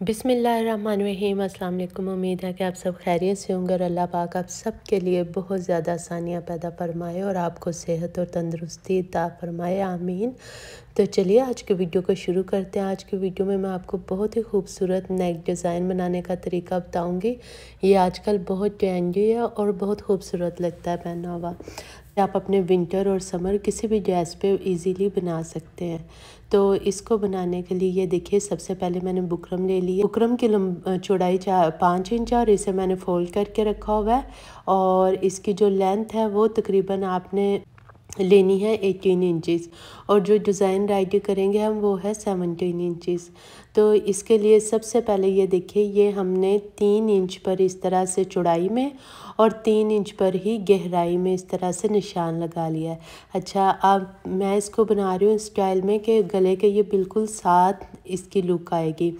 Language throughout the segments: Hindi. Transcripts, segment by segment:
बिसमीम अल्लाम उम्मीद है कि आप सब खैरियत से होंगे और अल्लाह पाक आप सब के लिए बहुत ज़्यादा आसानियाँ पैदा फरमाए और आपको सेहत और तंदरुस्ती ता फरमाए। आमीन। तो चलिए आज के वीडियो को शुरू करते हैं। आज के वीडियो में मैं आपको बहुत ही खूबसूरत नेक डिज़ाइन बनाने का तरीका बताऊँगी। ये आजकल बहुत ट्रेंडी है और बहुत खूबसूरत लगता है पहना हुआ। आप अपने विंटर और समर किसी भी ड्रेस पे इजीली बना सकते हैं। तो इसको बनाने के लिए ये देखिए, सबसे पहले मैंने बुकरम ले लिया बुकरम की लम चौड़ाई चार, पाँच इंच और इसे मैंने फोल्ड करके रखा हुआ है। और इसकी जो लेंथ है वो तकरीबन आपने लेनी है एटीन इंचज़ और जो डिज़ाइन राइड करेंगे हम, वो है सेवनटीन इंचज़ तो इसके लिए सबसे पहले ये देखिए, ये हमने तीन इंच पर इस तरह से चौड़ाई में और तीन इंच पर ही गहराई में इस तरह से निशान लगा लिया है। अच्छा अब मैं इसको बना रही हूँ स्टाइल में कि गले के ये बिल्कुल साथ इसकी लुक आएगी।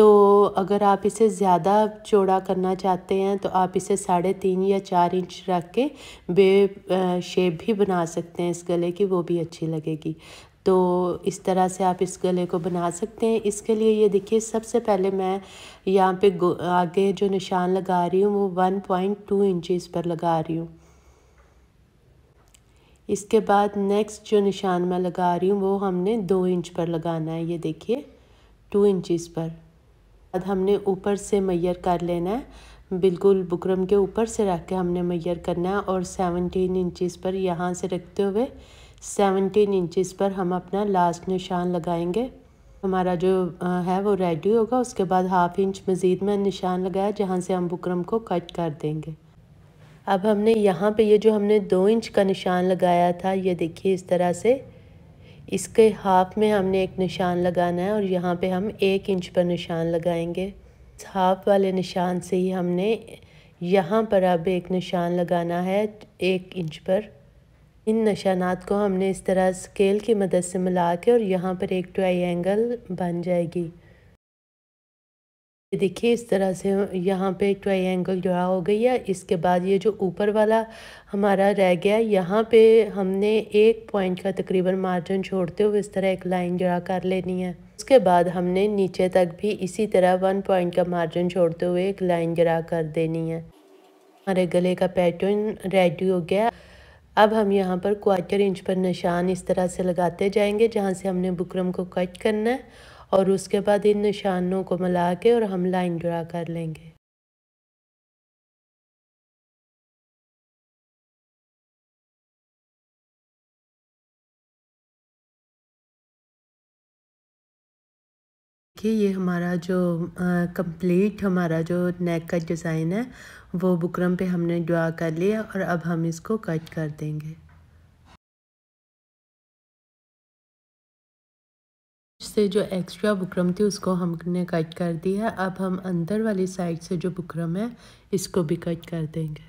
तो अगर आप इसे ज़्यादा चौड़ा करना चाहते हैं तो आप इसे साढ़े तीन या चार इंच रख के बे शेप भी बना सकते हैं इस गले की, वो भी अच्छी लगेगी। तो इस तरह से आप इस गले को बना सकते हैं। इसके लिए ये देखिए, सबसे पहले मैं यहाँ पे आगे जो निशान लगा रही हूँ, वो वन पॉइंट टू इंचज़ पर लगा रही हूँ। इसके बाद नेक्स्ट जो निशान मैं लगा रही हूँ, वो हमने दो इंच पर लगाना है, ये देखिए, टू इंचज़ पर। बाद हमने ऊपर से मैयर कर लेना है। बिल्कुल बुकरम के ऊपर से रख के हमने मैयर करना है और सेवनटीन इंचज़ पर यहाँ से रखते हुए सेवनटीन इंचज़ पर हम अपना लास्ट निशान लगाएँगे। हमारा जो है वो रेडी होगा। उसके बाद हाफ़ इंच मज़ीद में निशान लगाया जहाँ से हम बुकरम को कट कर देंगे। अब हमने यहाँ पे ये जो हमने दो इंच का निशान लगाया था, ये देखिए इस तरह से। इसके हाफ़ में हमने एक निशान लगाना है और यहाँ पे हम एक इंच पर निशान लगाएँगे। हाफ़ वाले निशान से ही हमने यहाँ पर अब एक निशान लगाना है, एक इंच पर। इन निशानात को हमने इस तरह स्केल की मदद से मिला के और यहाँ पर एक ट्राई एंगल बन जाएगी। देखिए, इस तरह से यहाँ पे ट्रायंगल जुड़ा हो गई है। इसके बाद ये जो ऊपर वाला हमारा रह गया, यहाँ पे हमने एक पॉइंट का तकरीबन मार्जिन छोड़ते हुए इस तरह एक लाइन जुड़ा कर लेनी है। उसके बाद हमने नीचे तक भी इसी तरह वन पॉइंट का मार्जिन छोड़ते हुए एक लाइन जरा कर देनी है। हमारे गले का पैटर्न रेडी हो गया। अब हम यहाँ पर क्वार्टर इंच पर निशान इस तरह से लगाते जाएँगे, जहाँ से हमने बुकरम को कट करना है। और उसके बाद इन निशानों को मिला के और हम लाइन ड्रा कर लेंगे। देखिए, ये हमारा जो कंप्लीट हमारा जो नेक का डिज़ाइन है, वो बुकरम पे हमने ड्रा कर लिया और अब हम इसको कट कर देंगे। से जो एक्स्ट्रा बुकरम थी, उसको हमने कट कर दिया अब हम अंदर वाली साइड से जो बुकरम है, इसको भी कट कर देंगे।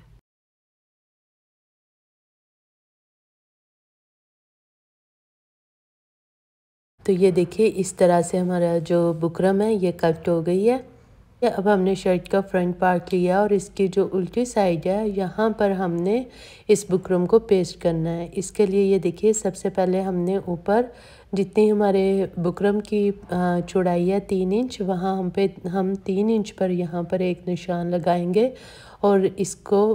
तो ये देखिए, इस तरह से हमारा जो बुकरम है, ये कट हो गई है। ये अब हमने शर्ट का फ्रंट पार्ट लिया और इसकी जो उल्टी साइड है, यहाँ पर हमने इस बुकरम को पेस्ट करना है। इसके लिए ये देखिए, सबसे पहले हमने ऊपर जितनी हमारे बुकरम की चौड़ाई है तीन इंच, वहाँ हम पे, हम तीन इंच पर यहाँ पर एक निशान लगाएँगे और इसको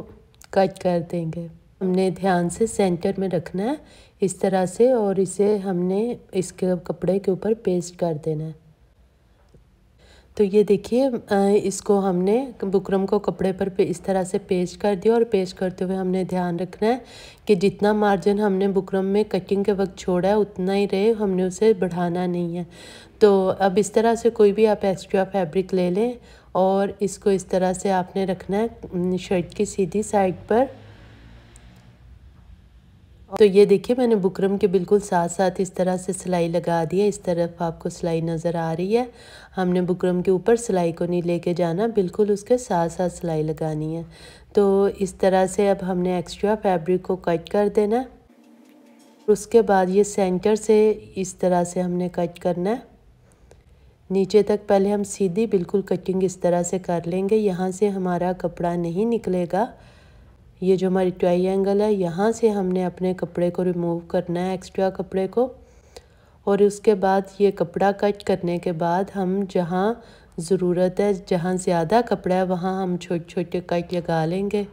कट कर देंगे। हमने ध्यान से सेंटर में रखना है इस तरह से और इसे हमने इसके कपड़े के ऊपर पेस्ट कर देना है। तो ये देखिए इसको हमने बुकरम को कपड़े पर इस तरह से पेश कर दिया और पेश करते हुए हमने ध्यान रखना है कि जितना मार्जिन हमने बुकरम में कटिंग के वक्त छोड़ा है, उतना ही रहे, हमने उसे बढ़ाना नहीं है। तो अब इस तरह से कोई भी आप एक्स्ट्रा फैब्रिक ले लें और इसको इस तरह से आपने रखना है शर्ट की सीधी साइड पर। तो ये देखिए, मैंने बुकरम के बिल्कुल साथ साथ इस तरह से सिलाई लगा दी है। इस तरफ़ आपको सिलाई नज़र आ रही है। हमने बुकरम के ऊपर सिलाई को नहीं लेके जाना, बिल्कुल उसके साथ साथ सिलाई लगानी है। तो इस तरह से अब हमने एक्स्ट्रा फैब्रिक को कट कर देना। उसके बाद ये सेंटर से इस तरह से हमने कट करना है। नीचे तक पहले हम सीधी बिल्कुल कटिंग इस तरह से कर लेंगे। यहाँ से हमारा कपड़ा नहीं निकलेगा। ये जो हमारी ट्राइंगल है, यहाँ से हमने अपने कपड़े को रिमूव करना है एक्स्ट्रा कपड़े को। और उसके बाद ये कपड़ा कट करने के बाद हम जहाँ ज़रूरत है, जहाँ ज़्यादा कपड़ा है, वहाँ हम छोटे छोटे कट लगा लेंगे।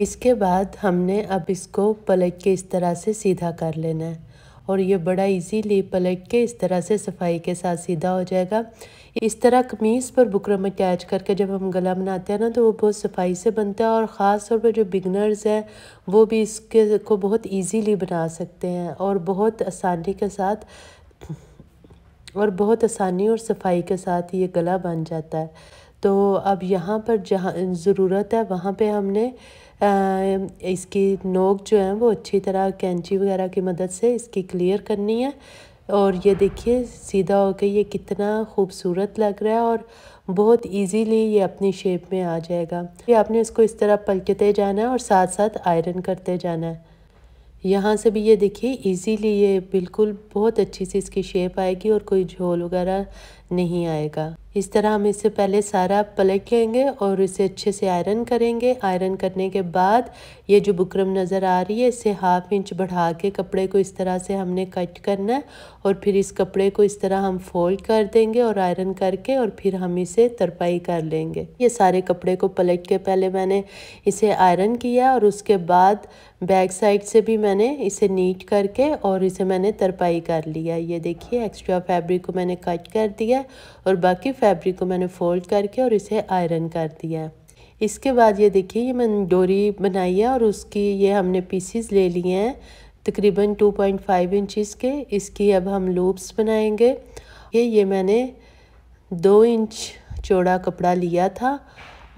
इसके बाद हमने अब इसको पलट के इस तरह से सीधा कर लेना है। और ये बड़ा इजीली पलट के इस तरह से सफ़ाई के साथ सीधा हो जाएगा। इस तरह कमीज़ पर बुकरम अटैच करके जब हम गला बनाते हैं ना तो वो बहुत सफ़ाई से बनता है और ख़ास तौर पर जो बिगनर्स हैं, वो भी इसके को बहुत इजीली बना सकते हैं और बहुत आसानी के साथ, और बहुत आसानी और सफ़ाई के साथ ये गला बन जाता है। तो अब यहाँ पर जहाँ ज़रूरत है वहाँ पे हमने आ, इसकी नोक जो है वो अच्छी तरह कैंची वगैरह की मदद से इसकी क्लियर करनी है। और ये देखिए सीधा हो होकर ये कितना खूबसूरत लग रहा है और बहुत इजीली ये अपनी शेप में आ जाएगा। ये आपने इसको इस तरह पलटते जाना है और साथ साथ आयरन करते जाना है। यहाँ से भी ये देखिए इजीली ये बिल्कुल बहुत अच्छी सी इसकी शेप आएगी और कोई झोल वगैरह नहीं आएगा। इस तरह हम इसे पहले सारा पलट लेंगे और इसे अच्छे से आयरन करेंगे। आयरन करने के बाद ये जो बुकरम नज़र आ रही है, इसे हाफ़ इंच बढ़ा के कपड़े को इस तरह से हमने कट करना है और फिर इस कपड़े को इस तरह हम फोल्ड कर देंगे और आयरन करके और फिर हम इसे तरपाई कर लेंगे। ये सारे कपड़े को पलट के पहले मैंने इसे आयरन किया और उसके बाद बैक साइड से भी मैंने इसे नीट करके और इसे मैंने तरपाई कर लिया। ये देखिए एक्स्ट्रा फैब्रिक को मैंने कट कर दिया और बाकी फैब्रिक को मैंने फोल्ड करके और इसे आयरन कर दिया है। इसके बाद ये देखिए, ये मैंने डोरी बनाई है और उसकी ये हमने पीसीस ले लिए हैं, तकरीबन 2.5 इंचेस के। इसकी अब हम लूप्स बनाएँगे। ये ये मैंने दो इंच चौड़ा कपड़ा लिया था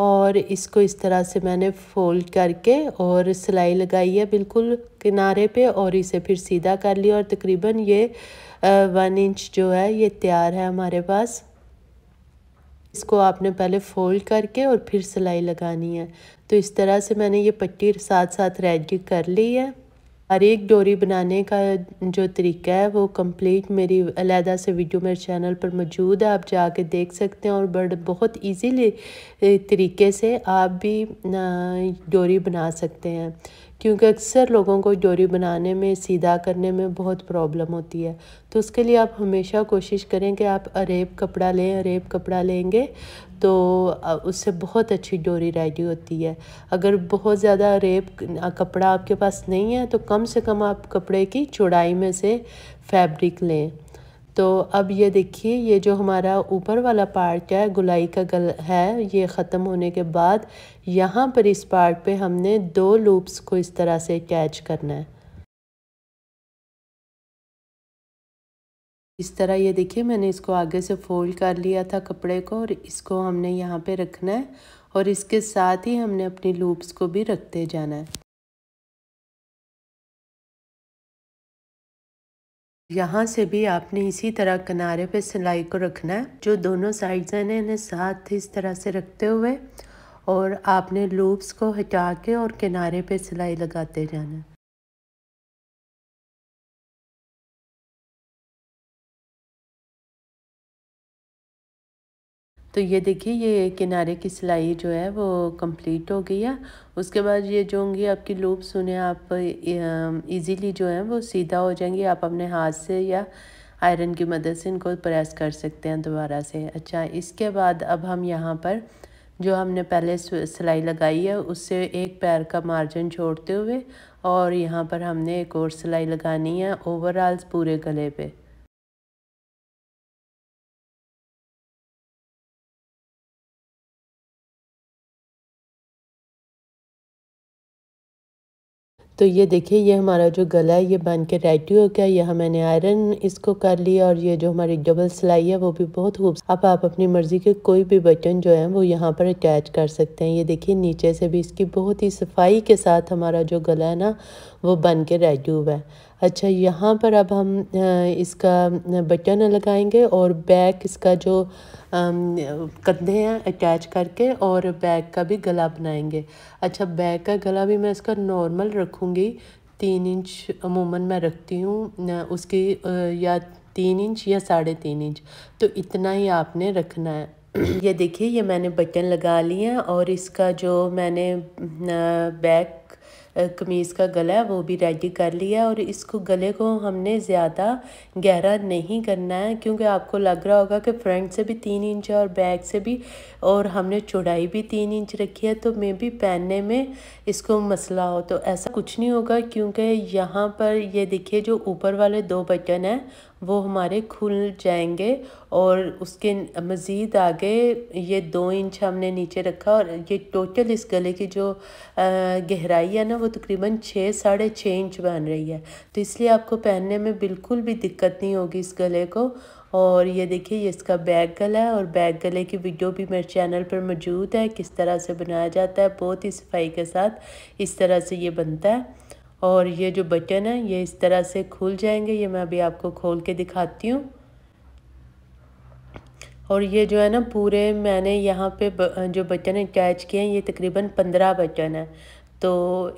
और इसको इस तरह से मैंने फोल्ड करके और सिलाई लगाई है बिल्कुल किनारे पे और इसे फिर सीधा कर लिया और तकरीबन ये वन इंच जो है, ये तैयार है हमारे पास। इसको आपने पहले फोल्ड करके और फिर सिलाई लगानी है। तो इस तरह से मैंने ये पट्टी साथ साथ रेडी कर ली है। हर एक डोरी बनाने का जो तरीका है, वो कंप्लीट मेरी अलहदा से वीडियो मेरे चैनल पर मौजूद है। आप जाके देख सकते हैं और बड़, बहुत इजीली तरीके से आप भी डोरी बना सकते हैं। क्योंकि अक्सर लोगों को डोरी बनाने में, सीधा करने में बहुत प्रॉब्लम होती है। तो उसके लिए आप हमेशा कोशिश करें कि आप अरेब कपड़ा लें, अरेब कपड़ा लेंगे तो उससे बहुत अच्छी डोरी रेडी होती है। अगर बहुत ज़्यादा अरेब कपड़ा आपके पास नहीं है तो कम से कम आप कपड़े की चौड़ाई में से फैब्रिक लें। तो अब ये देखिए, ये जो हमारा ऊपर वाला पार्ट है, गुलाई का गल है, ये ख़त्म होने के बाद यहाँ पर इस पार्ट पे हमने दो लूप्स को इस तरह से अटैच करना है। इस तरह ये देखिए, मैंने इसको आगे से फोल्ड कर लिया था कपड़े को और इसको हमने यहाँ पे रखना है और इसके साथ ही हमने अपनी लूप्स को भी रखते जाना है। यहाँ से भी आपने इसी तरह किनारे पे सिलाई को रखना है, जो दोनों साइड्स हैं, इन्हें साथ इस तरह से रखते हुए और आपने लूप्स को हटा के और किनारे पे सिलाई लगाते जाना है। तो ये देखिए, ये किनारे की सिलाई जो है वो कंप्लीट हो गई है। उसके बाद ये जो होंगी आपकी लूप सुने आप इजीली जो है वो सीधा हो जाएँगी। आप अपने हाथ से या आयरन की मदद से इनको प्रेस कर सकते हैं दोबारा से। अच्छा इसके बाद अब हम यहाँ पर जो हमने पहले सिलाई लगाई है, उससे एक पैर का मार्जिन छोड़ते हुए और यहाँ पर हमने एक और सिलाई लगानी है ओवरऑल पूरे गले पे। तो ये देखिए, ये हमारा जो गला है, ये बन के रेडी हो गया। यहाँ मैंने आयरन इसको कर लिया और ये जो हमारी डबल सिलाई है, वो भी बहुत खूब अब आप अपनी मर्ज़ी के कोई भी बटन जो है, वो यहाँ पर अटैच कर सकते हैं। ये देखिए, नीचे से भी इसकी बहुत ही सफ़ाई के साथ हमारा जो गला है ना, वो बन के रेडी हुआ है। अच्छा यहाँ पर अब हम इसका बटन लगाएँगे और बैक इसका जो कंधे हैं अटैच करके और बैक का भी गला बनाएँगे। अच्छा बैक का गला भी मैं इसका नॉर्मल रखूँगी। तीन इंच अमूमन मैं रखती हूँ उसकी या तीन इंच या साढ़े तीन इंच। तो इतना ही आपने रखना है। ये देखिए, ये मैंने बटन लगा लिए हैं और इसका जो मैंने बैक कमीज़ का गला है, वो भी रेडी कर लिया और इसको गले को हमने ज़्यादा गहरा नहीं करना है, क्योंकि आपको लग रहा होगा कि फ्रंट से भी तीन इंच है और बैक से भी, और हमने चौड़ाई भी तीन इंच रखी है तो मे भी पहनने में इसको मसला हो। तो ऐसा कुछ नहीं होगा, क्योंकि यहाँ पर ये देखिए, जो ऊपर वाले दो बटन हैं, वो हमारे खुल जाएँगे और उसके मज़ीद आगे ये दो इंच हमने नीचे रखा और ये टोटल इस गले की जो गहराई है ना वो तकरीबन छः, साढ़े छः इंच बन रही है। तो इसलिए आपको पहनने में बिल्कुल भी दिक्कत नहीं होगी इस गले को। और ये देखिए, ये इसका बैग गला है और बैग गले की वीडियो भी मेरे चैनल पर मौजूद है, किस तरह से बनाया जाता है, बहुत ही सफ़ाई के साथ इस तरह से ये बनता है। और ये जो बटन है, ये इस तरह से खुल जाएँगे, ये मैं अभी आपको खोल के दिखाती हूँ। और ये जो है ना, पूरे मैंने यहाँ पे जो बटन अटैच किए हैं, ये तकरीबन पंद्रह बटन है। तो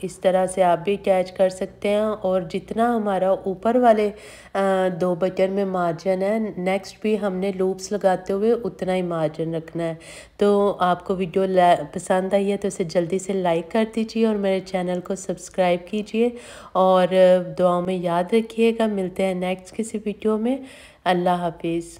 इस तरह से आप भी अटैच कर सकते हैं और जितना हमारा ऊपर वाले दो बटन में मार्जिन है नेक्स्ट भी हमने लूप्स लगाते हुए उतना ही मार्जिन रखना है। तो आपको वीडियो पसंद आई है तो इसे जल्दी से लाइक कर दीजिए और मेरे चैनल को सब्सक्राइब कीजिए। और दुआओं में याद रखिएगा, मिलते हैं नेक्स्ट किसी वीडियो में। अल्लाह हाफिज़।